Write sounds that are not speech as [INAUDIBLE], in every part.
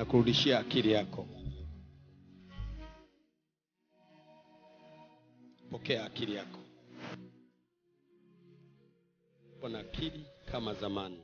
na kurudishia akili yako. Pokea akili yako, kwa na akili kama zamani.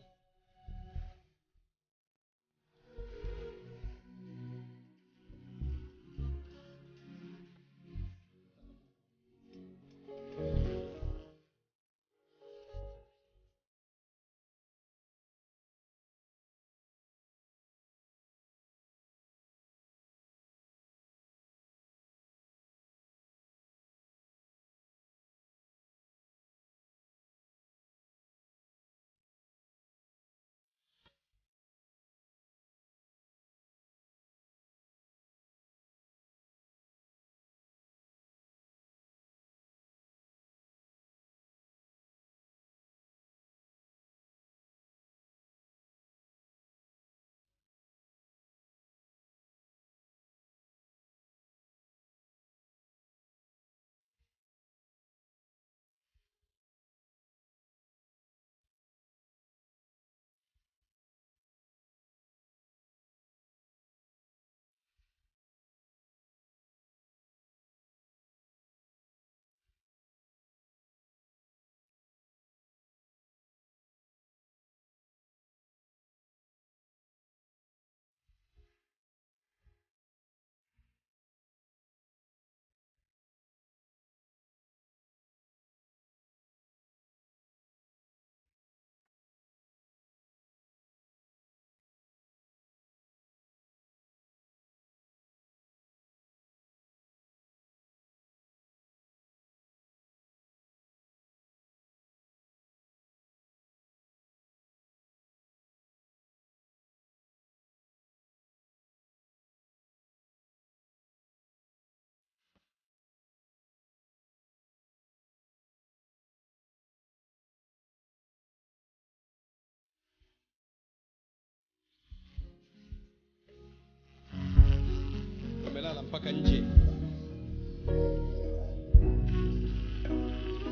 Mpaka nje.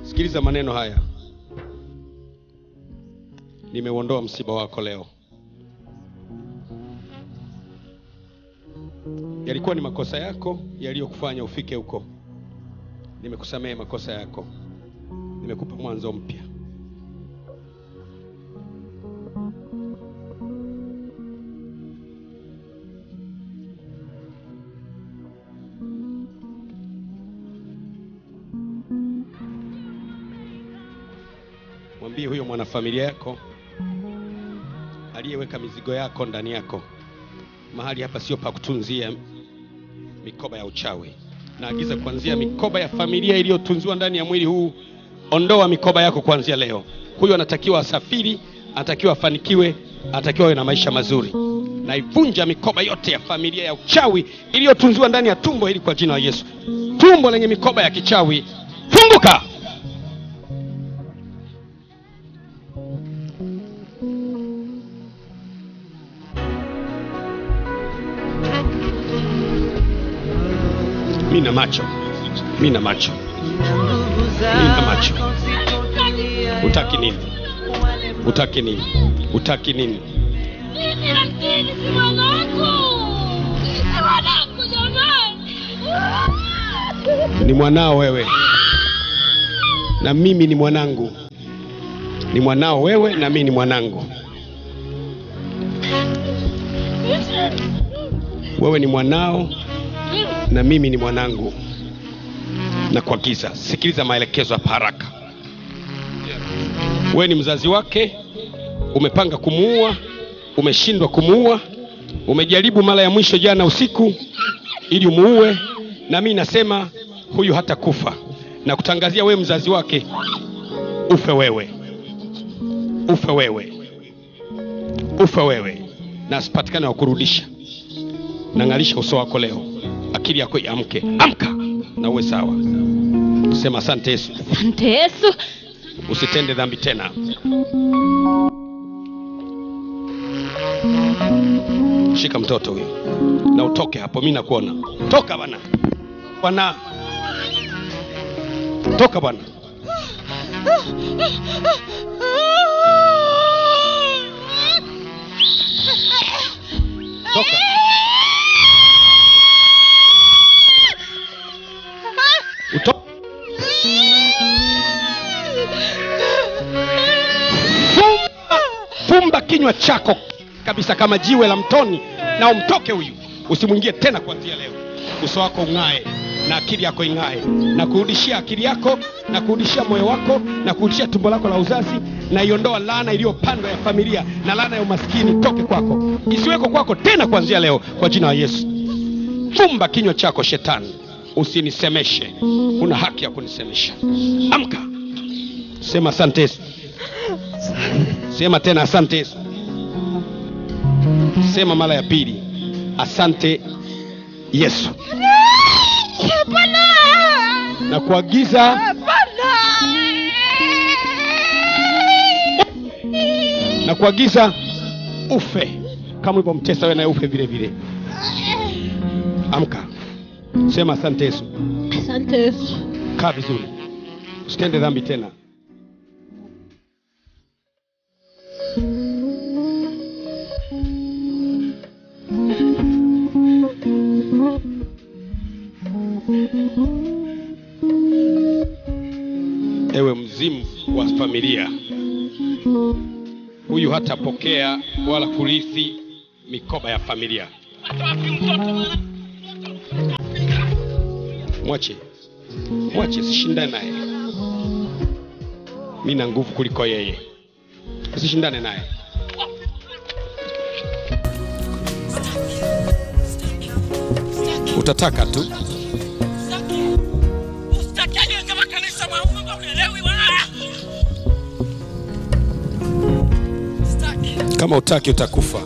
Sikiliza maneno haya, nimeuondoa msiba wako leo. Yalikuwa ni makosa yako yaliyokufanya ufike huko. Nimekusamehe makosa yako, nimekupa mwanzo mpya. Mwambie huyo mwanafamilia yako aliyeweka mizigo yako ndani yako, mahali hapa sio pa kutunzia mikoba ya uchawi. Naagiza kuanzia mikoba ya familia iliyotunziwa ndani ya mwili huu, ondoa mikoba yako kuanzia leo. Huyo anatakiwa asafiri, anatakiwa afanikiwe, anatakiwa awe na maisha mazuri. Naivunja mikoba yote ya familia ya uchawi iliyotunziwa ndani ya tumbo hili kwa jina la Yesu. Tumbo lenye mikoba ya kichawi, funguka! Mina mi na macho, mina macho. Utaki nini? Utaki nini? Utaki nini? Ni mwanao wewe na mimi ni mwanangu. Ni mwanao wewe na mimi ni mwanangu. Wewe ni mwanao na mimi ni mwanangu. Na kuagiza, sikiliza maelekezo hapa haraka. Wewe ni mzazi wake, umepanga kumuua, umeshindwa kumuua, umejaribu mara ya mwisho jana usiku ili umuue, na mimi nasema huyu hata kufa na kutangazia wewe mzazi wake, ufe wewe, ufe wewe, ufe wewe, na asipatikane wa kurudisha. Nang'alisha uso wako leo, akili yako iamke, amka na uwe sawa. Sema asante Yesu, Asante Yesu. usitende dhambi tena. Shika mtoto huyo na utoke hapo, mimi nakuona. Toka bwana, bwana, toka bwana. Kabisa kama jiwe la mtoni. Na umtoke huyu. Usimwingie tena kuanzia leo. Uso wako ung'ae na akili yako ing'ae. Na kurudishia akili yako na kurudishia moyo wako na kurudishia tumbo lako la uzazi na iondoa laana iliyopandwa ya familia na lana ya umaskini toke kwako. Isiweko kwako tena kuanzia leo kwa jina la yesu. Fumba kinywa chako shetani. Usinisemeshe. Una haki ya kunisemesha. Amka. Sema asante yesu. Sema tena asante yesu sema mara ya pili. Asante yesu. Na kuagiza na kuagiza ufe. Kama ulivyomtesa wewe naye ufe vile vile. Amka. Sema asante yesu. Asante Yesu. kaa vizuri. Usitende dhambi tena familia. Huyu hatapokea wala kurithi mikoba ya familia. Mwache mwache sishindane naye. Mi na nguvu kuliko yeye. Sishindane naye. Utataka tu kama utaki utakufa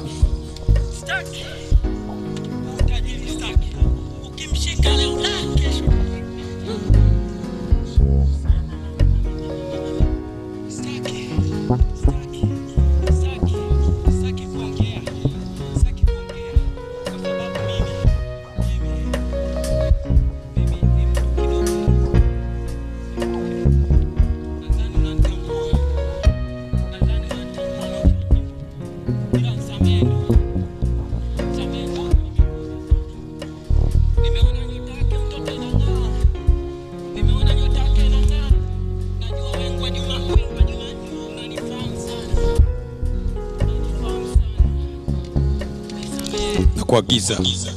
Nisamehe. giza.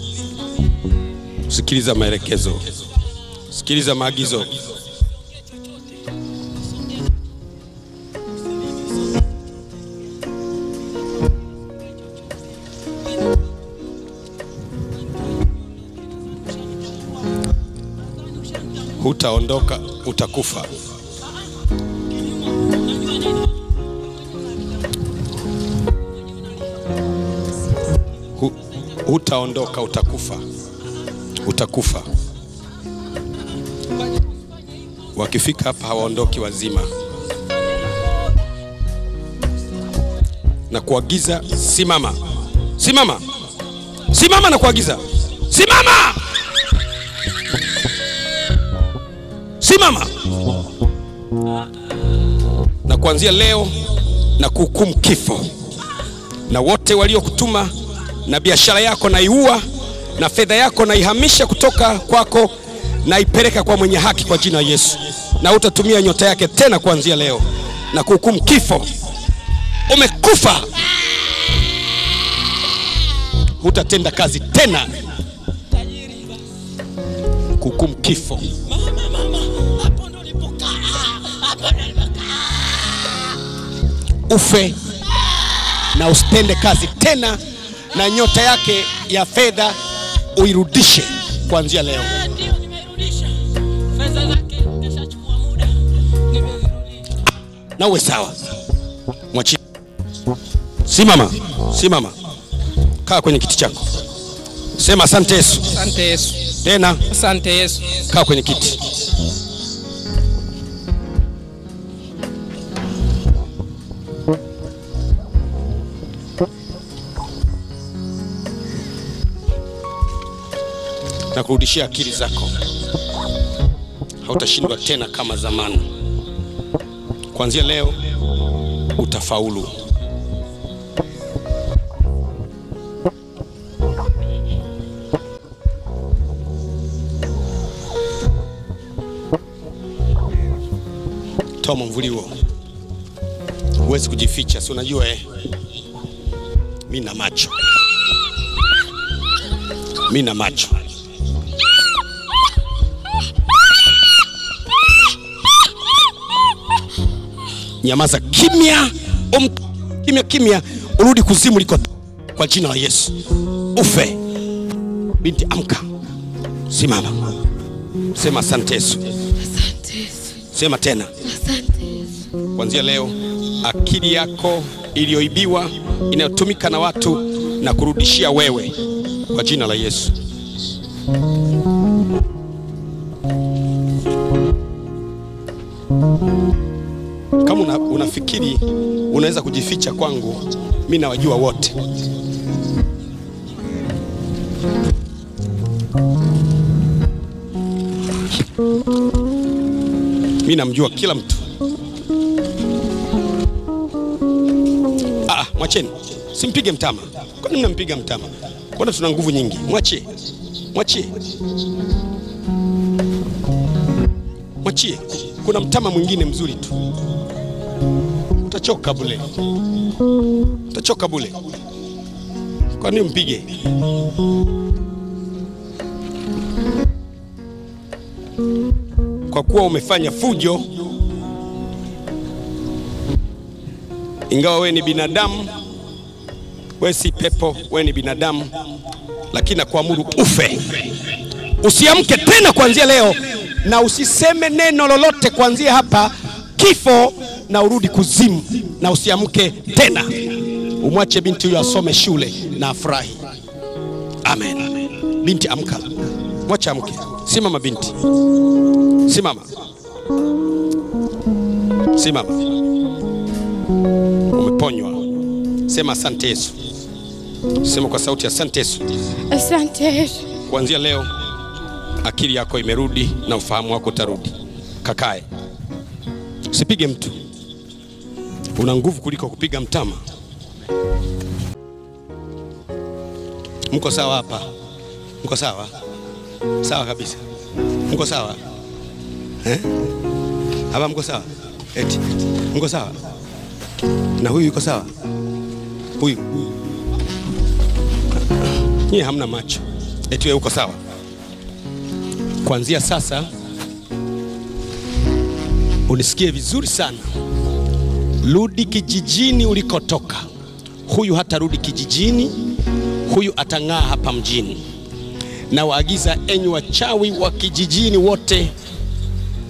sikiliza maelekezo sikiliza maagizo hutaondoka utakufa Hu- hutaondoka utakufa. Utakufa. Wakifika hapa hawaondoki wazima. Na kuagiza simama. Simama. Simama na kuagiza. Simama. Simama. Na kuanzia leo na kuhukumu kifo. Na wote waliokutuma na biashara yako naiua na fedha yako naihamisha kutoka kwako naipeleka kwa mwenye haki kwa jina yesu. Na utatumia nyota yake tena kuanzia leo na kuhukumu kifo. Umekufa. Hutatenda kazi tena. Kuhukumu kifo. Ufe na usitende kazi tena na nyota yake ya fedha uirudishe kuanzia leo. Na uwe sawa. Mwachi simama. Simama. Kaa kwenye kiti chako. Sema asante yesu. Asante Yesu. tena. Asante Yesu. kaa kwenye kiti na kurudishia akili zako. Hautashindwa tena kama zamani. Kuanzia leo utafaulu. Toa mwamvuli huo. Huwezi kujificha, si unajua eh? Mi na macho, mi na macho. Nyamaza kimya, um, kimya kimya, urudi kuzimu liko. Kwa jina la Yesu, ufe. Binti, amka, simama, sema asante Yesu, sema tena. Asante Yesu. kuanzia leo akili yako iliyoibiwa inayotumika na watu na kurudishia wewe. Kwa jina la Yesu. Kama una, unafikiri unaweza kujificha kwangu, mi nawajua wote. Mi namjua kila mtu. Ah, mwacheni, simpige mtama. Kwani mnampiga mtama? Kwani tuna nguvu nyingi? Mwachie, mwachie, mwachie. Kuna mtama mwingine mzuri tu. Utachoka bule, utachoka bule. Kwa mpige? Kwa kuwa umefanya fujo ingawa wewe ni binadamu, wewe si pepo, wewe ni binadamu, lakini nakuamuru ufe, usiamke tena kuanzia leo, na usiseme neno lolote kuanzia hapa, kifo na urudi kuzimu, na usiamke tena. Umwache binti huyo asome shule na afurahi. Amen. Binti, amka, mwache amke. Simama binti, simama, simama umeponywa. Sema asante Yesu, sema kwa sauti, asante Yesu. Asante Yesu. Kuanzia leo akili yako imerudi na ufahamu wako utarudi. Kakae, usipige mtu, una nguvu kuliko kupiga mtama. Mko sawa hapa? Mko sawa? Sawa kabisa, mko sawa eh? Hapa mko sawa? Eti mko sawa? na huyu yuko sawa, huyu nyie hamna macho, eti wewe uko sawa. Kuanzia sasa unisikie vizuri sana, rudi kijijini ulikotoka. Huyu hatarudi kijijini, huyu atang'aa hapa mjini. Na waagiza enyi wachawi wa kijijini wote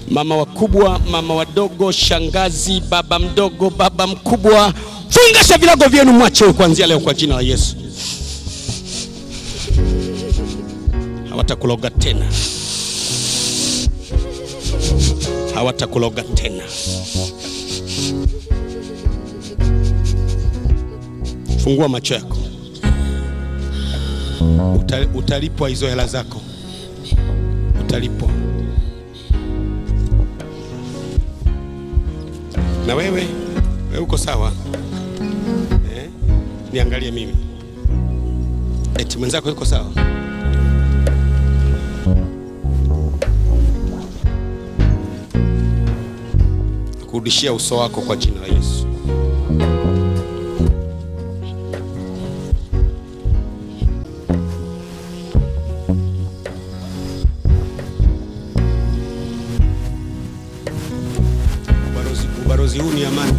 mama wakubwa, mama wadogo, shangazi, baba mdogo, baba mkubwa, fungasha vilago vyenu, mwache kuanzia leo kwa jina la Yesu. Hawatakuloga tena, hawatakuloga tena. Fungua macho yako, utalipwa hizo hela zako, utalipwa. na wewe wewe uko sawa eh? Niangalie mimi, eti mwenzako yuko sawa. Kurudishia uso wako kwa jina la Yesu. Ubalozi huu ni amani.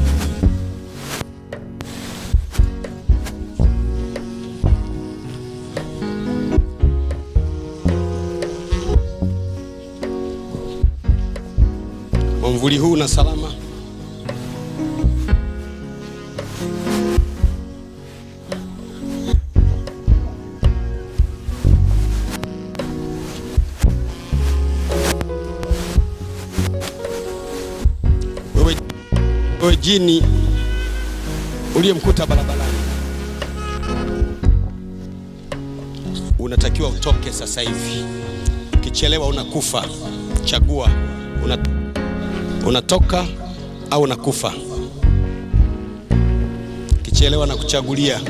Mwamvuli huu na salama. Wewe jini uliyemkuta barabarani, unatakiwa utoke sasa hivi. Ukichelewa unakufa. Chagua, una, unatoka au unakufa. Ukichelewa na kuchagulia,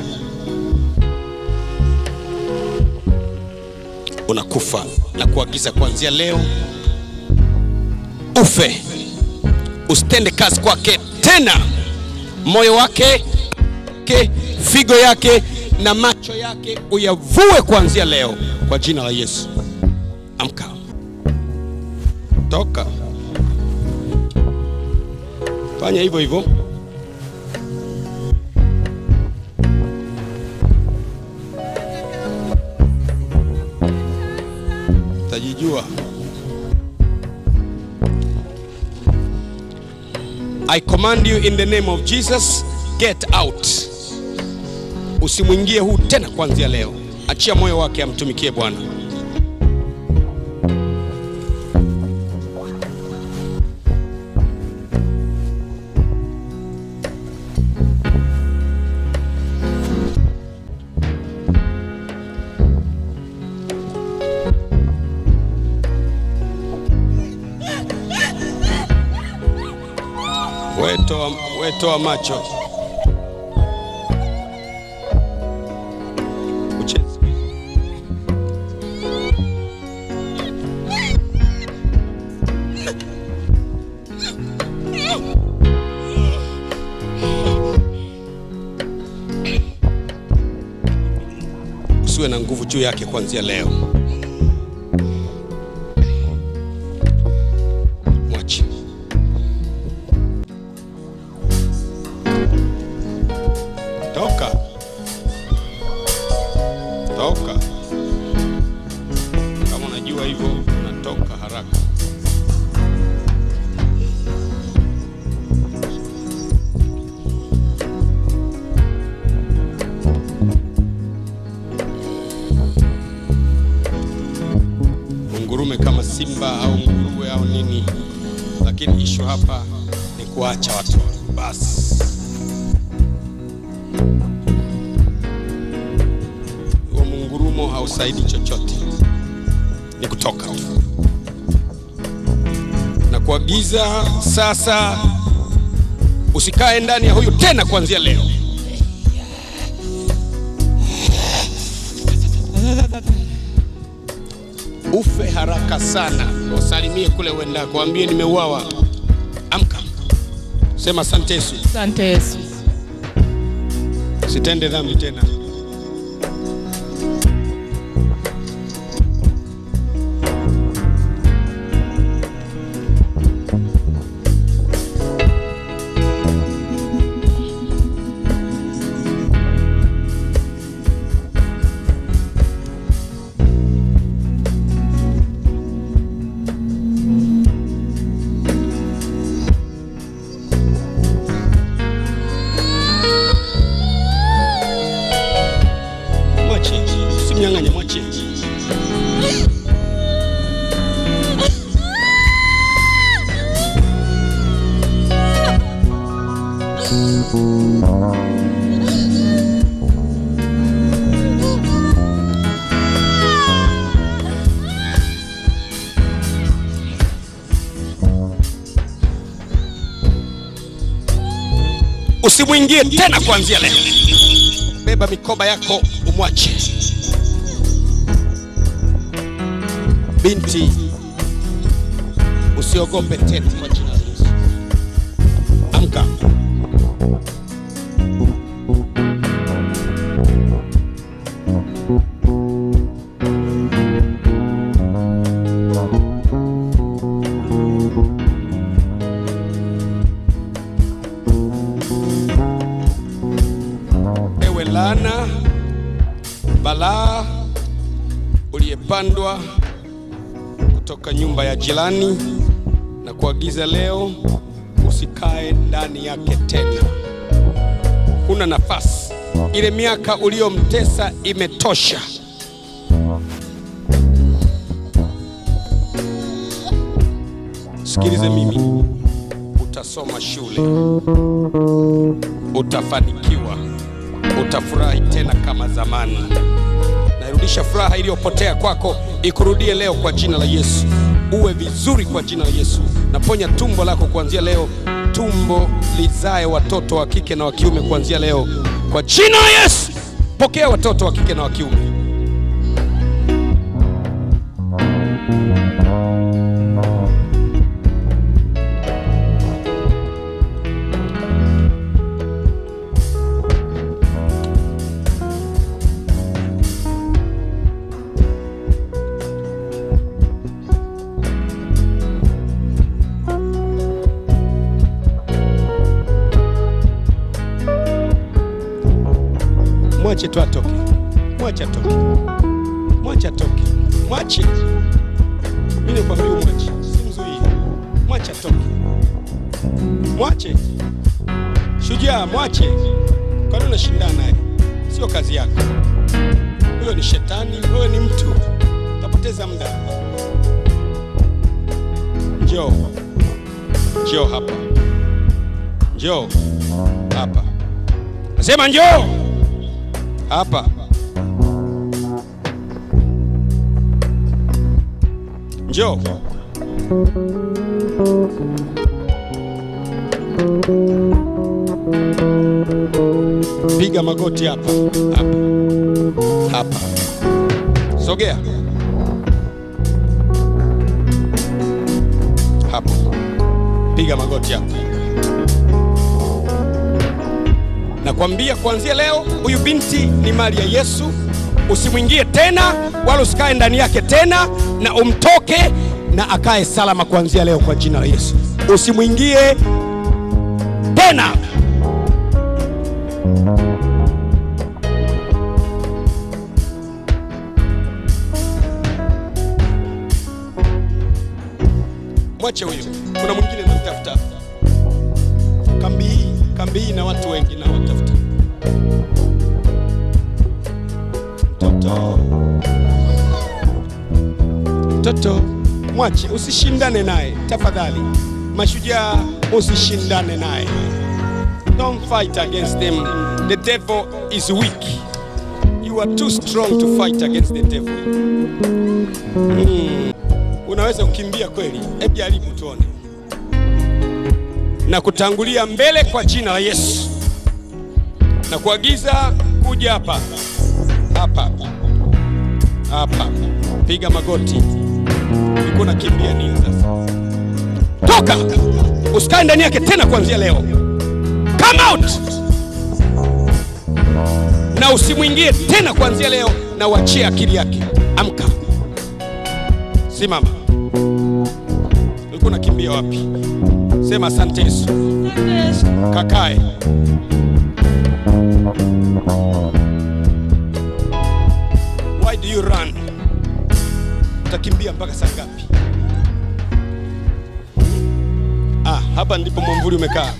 unakufa na kuagiza kuanzia leo ufe usitende kazi kwake tena moyo wake ke, figo yake na macho yake uyavue kuanzia leo kwa jina la Yesu. Amka, toka, fanya hivyo hivyo. Tajijua. I command you in the name of Jesus, get out. Usimwingie huu tena kuanzia leo. Achia moyo wake amtumikie Bwana. Wetoa, wetoa macho. Usiwe na nguvu juu yake kuanzia leo. Ungurume kama simba au nguruwe au nini, lakini ishu hapa ni kuacha watu basi. huo mungurumo hausaidi chochote, ni kutoka tu na kuagiza sasa, usikae ndani ya huyu tena kuanzia leo. Ufe haraka sana, wasalimie kule uendako, waambie nimeuawa. Amka, sema asante Yesu, Asante Yesu. sitende dhambi tena. Usimwingie tena kuanzia leo. Beba mikoba yako umwache. Binti, usiogope tena balaa uliyepandwa kutoka nyumba ya jirani na kuagiza leo usikae ndani yake tena. Huna nafasi. Ile miaka uliyomtesa imetosha. Sikilize mimi, utasoma shule, utafanikiwa, utafurahi tena kama zamani. Nairudisha furaha iliyopotea kwako, ikurudie leo kwa jina la Yesu. Uwe vizuri kwa jina la Yesu. Naponya tumbo lako kuanzia leo, tumbo lizae watoto wa kike na wa kiume kuanzia leo kwa jina la Yesu. Pokea watoto wa kike na wa kiume. Mwache tu atoke, mwache atoke, mwache atoke, mwache. Mimi nikwambia mwache, simzuii, mwache atoke, mwache. Shujaa, mwache. Kwa nini unashindana naye? Sio kazi yako. Huyo ni shetani, wewe ni mtu, utapoteza muda. Njoo, njoo hapa, njoo hapa, nasema njoo hapa. Njoo. Piga magoti hapa hapa hapa, sogea hapo, piga magoti hapa. Nakwambia kuanzia leo, huyu binti ni mali ya Yesu. Usimwingie tena, wala usikae ndani yake tena, na umtoke na akae salama kuanzia leo, kwa jina la Yesu. Usimwingie tena. Mwache huyo, kuna mwingine namtafuta. Kambi hii, kambi hii na watu wengi na watafuta mtoto, mtoto, mwache, usishindane naye tafadhali. Mashujaa, usishindane naye. Don't fight against them. The devil is weak. You are too strong to fight against the devil. Mm. Unaweza kukimbia kweli? Hebu jaribu tuone. Na kutangulia mbele kwa jina la Yesu. Na kuagiza kuja hapa. Hapa. Hapa. Piga magoti. iku na kimbia nini sasa? Toka. Usikae ndani yake tena kuanzia leo. Come out. Na usimwingie tena kuanzia leo na uachie akili yake. Amka. Simama. iku na kimbia wapi? Sema asante Yesu. Kakae. Why do you run? Utakimbia mpaka saa ngapi? Ah, hapa ndipo mwamvuli umekaa.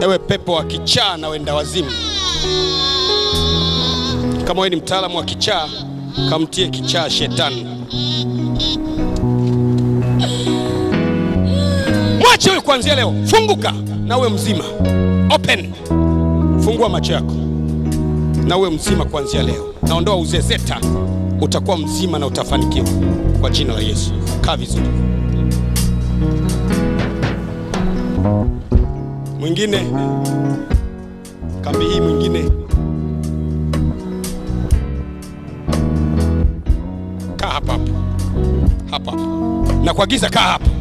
Ewe pepo wa kichaa na wenda wazimu, kama wewe ni mtaalamu wa kichaa, kamtie kichaa shetani. Huyo kuanzia leo, funguka na uwe mzima. Open, fungua macho yako na uwe mzima kuanzia leo. Naondoa uzezeta, utakuwa mzima na utafanikiwa kwa jina la Yesu. Kaa vizuri. Mwingine kambi hii, mwingine kaa hapa hapa hapa, na kuagiza kaa hapa.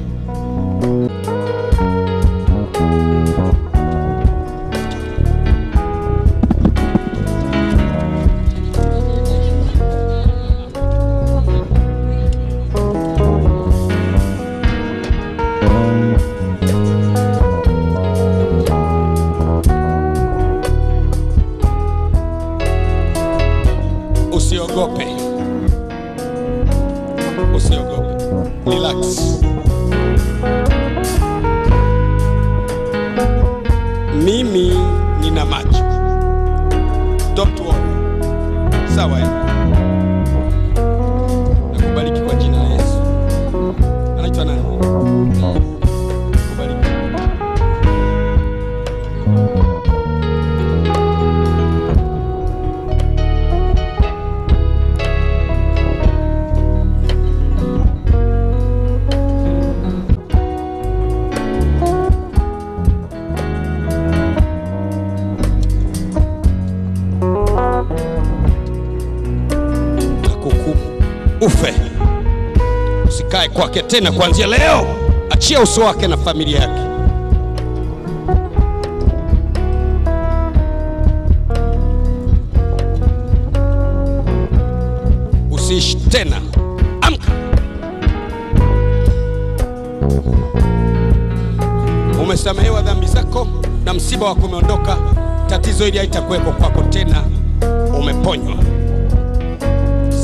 Kwake tena kuanzia leo, achia uso wake na familia yake. Tatizo haitakuwepo kwako tena. Umeponywa.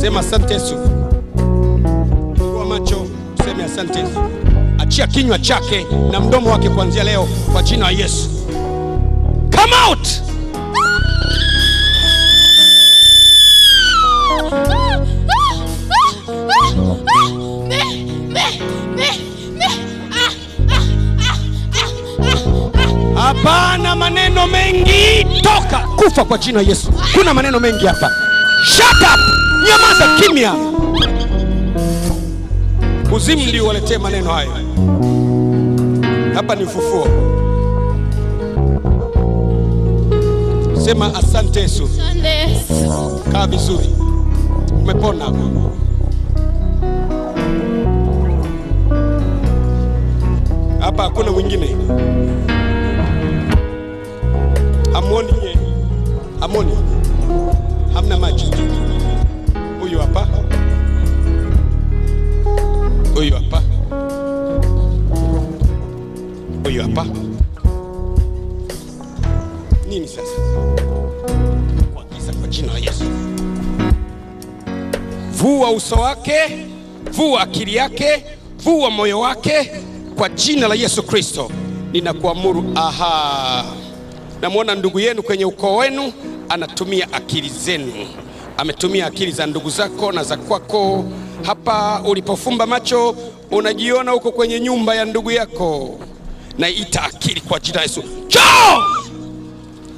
Sema asante yesu. Fungua macho useme asante yesu. Achia kinywa chake na mdomo wake kuanzia leo kwa jina la yesu. Come out! Hapana maneno mengi toka kufa kwa jina yesu. Kuna maneno mengi hapa. Shut up. Nyamaza kimya. Kuzimu ndio waletee maneno hayo. Hapa ni ufufuo. Sema asante yesu. Kaa vizuri. Umepona. Hapa hakuna mwingine hamwoni hamna maji. huyu hapa. Huyu hapa. Huyu hapa. Nini sasa? Kuagiza kwa jina la yesu. Vua uso wake vua akili yake vua moyo wake kwa jina la yesu kristo. Ninakuamuru aha. Namwona ndugu yenu kwenye ukoo wenu anatumia akili zenu. Ametumia akili za ndugu zako na za kwako. Hapa ulipofumba macho unajiona huko kwenye nyumba ya ndugu yako. Naita akili kwa jina la yesu. Joo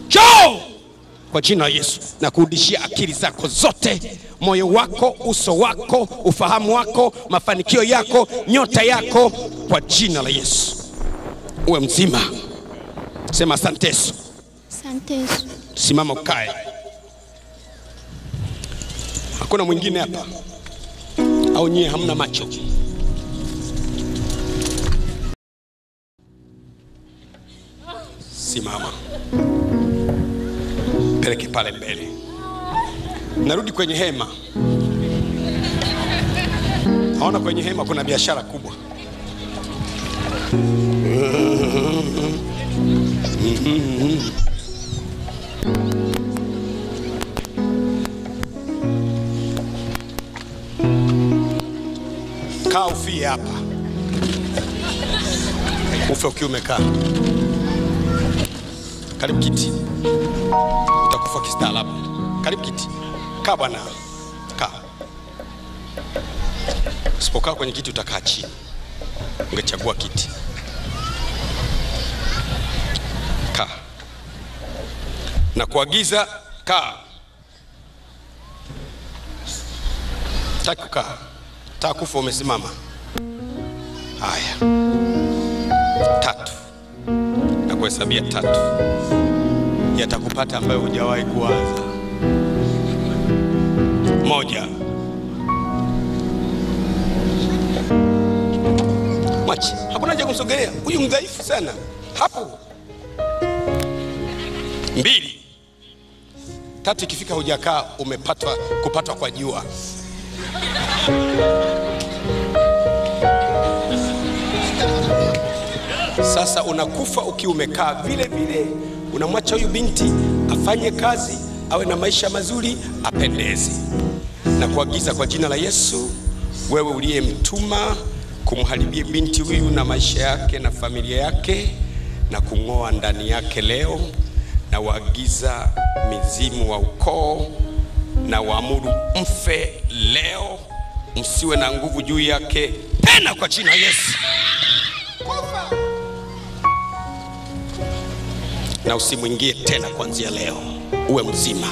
joo kwa jina la yesu na kurudishia akili zako zote. Moyo wako uso wako ufahamu wako mafanikio yako nyota yako. Kwa jina la yesu. Uwe mzima. Sema asante yesu Asante. Yesu. simama ukae. Hakuna mwingine hapa. Au nyie hamna macho? Simama. Peleke pale mbele. Narudi kwenye hema. Naona kwenye hema kuna biashara kubwa [LAUGHS] kaa ufie hapa. Ufe ukiwa umekaa. Karibu kiti. Utakufa kistaarabu. Karibu kiti. Kaa bwana. Kaa. Usipokaa kwenye kiti utakaa chini. Ungechagua kiti kaa na kuagiza kaa taki kukaa umesimama. Haya. Tatu. Na kuhesabia tatu. Yatakupata ambayo hujawahi kuwaza. Moja. Mwachi hakuna haja kumsogelea. Huyu mdhaifu sana. Hapo. Mbili tatu ikifika hujakaa umepatwa kupatwa kwa jua. Sasa unakufa ukiwa umekaa. Vile vile unamwacha huyu binti afanye kazi awe na maisha mazuri apendeze. Na kuagiza kwa jina la yesu wewe uliyemtuma kumharibia binti huyu na maisha yake na familia yake na kung'oa ndani yake leo na waagiza mizimu wa ukoo na waamuru mfe leo msiwe na nguvu juu yake tena kwa jina Yesu. yesu na usimwingie tena kuanzia leo. Uwe mzima.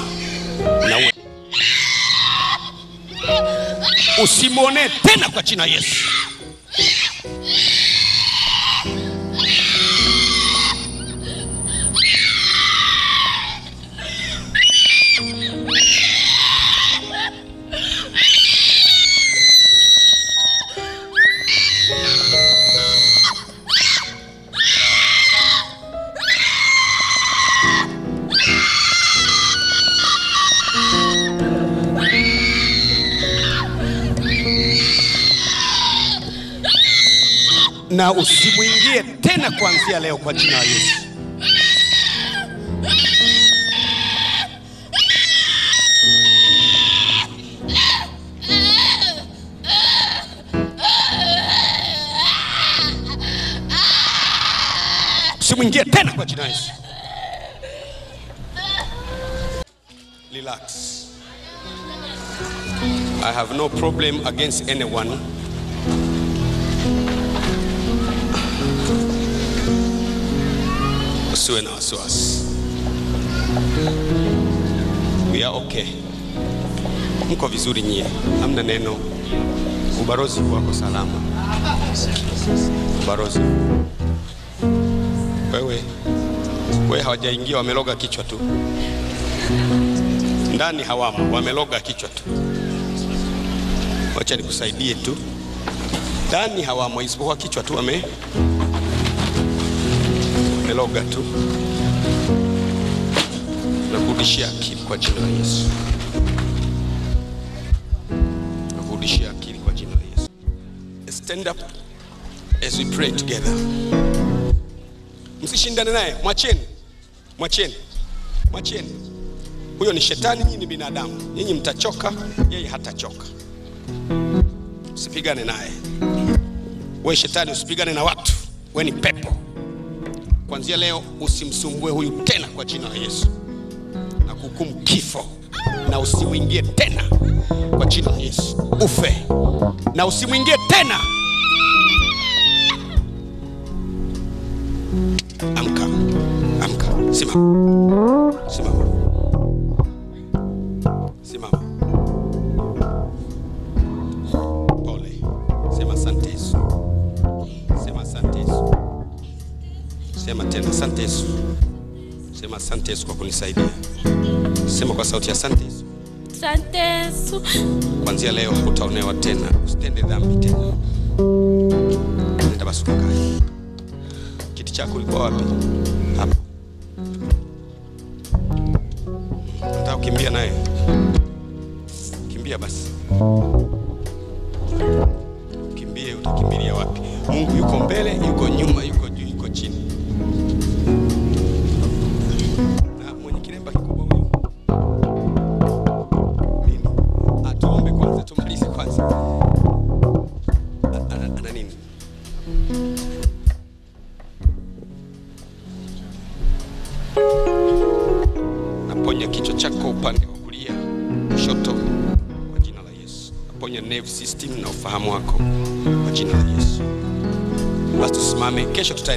Na uwe usimwonee tena kwa jina yesu na usimwingie tena kuanzia leo kwa jina la Yesu. Usimwingie tena kwa jina la Yesu. Relax. I have no problem against anyone. Usiwe na wasiwasi. We are okay. Mko vizuri nyie, hamna neno. Ubarozi wako salama. Ubarozi wewe, we hawajaingia, wameloga kichwa tu ndani hawamo, wameloga kichwa tu. Wacha nikusaidie tu, ndani hawamo, isipokuwa kichwa tu wame wameloga tu. Nakurudishia akili kwa jina la Yesu, nakurudishia akili kwa jina la Yesu. Stand up as we pray together. Msishindane naye, mwacheni, mwacheni, mwacheni. Huyo ni shetani, nyinyi ni binadamu. Nyinyi mtachoka, yeye hatachoka. Usipigane naye. We shetani, usipigane na watu, we ni pepo. Kuanzia leo usimsumbue huyu tena kwa jina la Yesu, na kuhukumu kifo, na usimwingie tena kwa jina la Yesu, ufe na usimwingie tena. Amka, amka, simama, simama. Sema tena asante Yesu, sema asante Yesu kwa kunisaidia. Sema kwa sauti, asante Yesu. Asante Yesu. Kuanzia leo hutaonewa tena, usitende dhambi tena. Nenda basi ukakae. Kiti chako ulikuwa wapi? Hapa. Nataka kukimbia naye. Kimbia basi. Kimbie, utakimbilia wapi? Mungu yuko mbele, yuko nyuma, yuko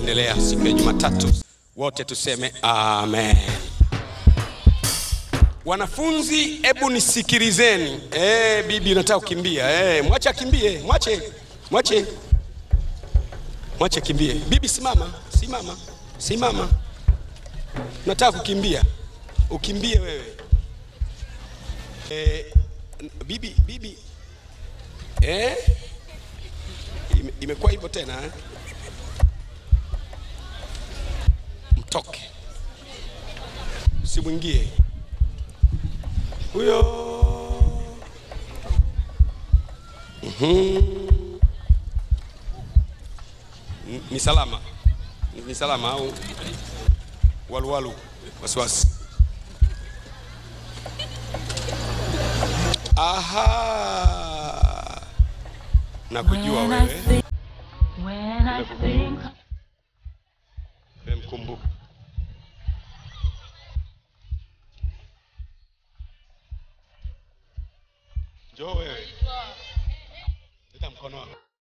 kesho tutaendelea siku ya Jumatatu. Wote tuseme amen. Wanafunzi, hebu nisikilizeni. Eh, bibi nataka kukimbia. Eh, mwache akimbie, mwache, mwache, mwache kimbie. Bibi simama, simama, simama. Nataka kukimbia, ukimbie wewe. Eh, bibi, bibi, eh, imekuwa hivyo tena eh? Mtoke, simwingie huyo. Mhm. Ni- ni salama. Ni salama au? Waluwalu wasiwasi. Aha. Nakujua When I wewe. think, njoo wewe. Leta mkono wako